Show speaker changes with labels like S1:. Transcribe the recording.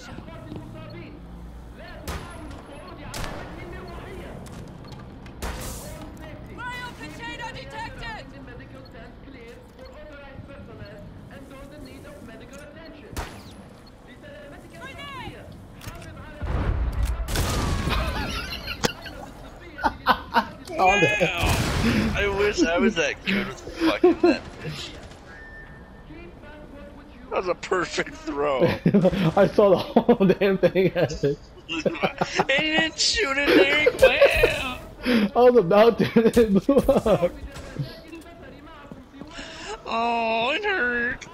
S1: باشا Bio potato detected! Grenade!
S2: Wow. I wish I was that good with fucking that. That was a perfect throw.
S3: I saw the whole damn thing happen.
S2: he didn't shoot it there. Wow.
S3: I was about to, and it blew up.
S2: Oh, it hurt.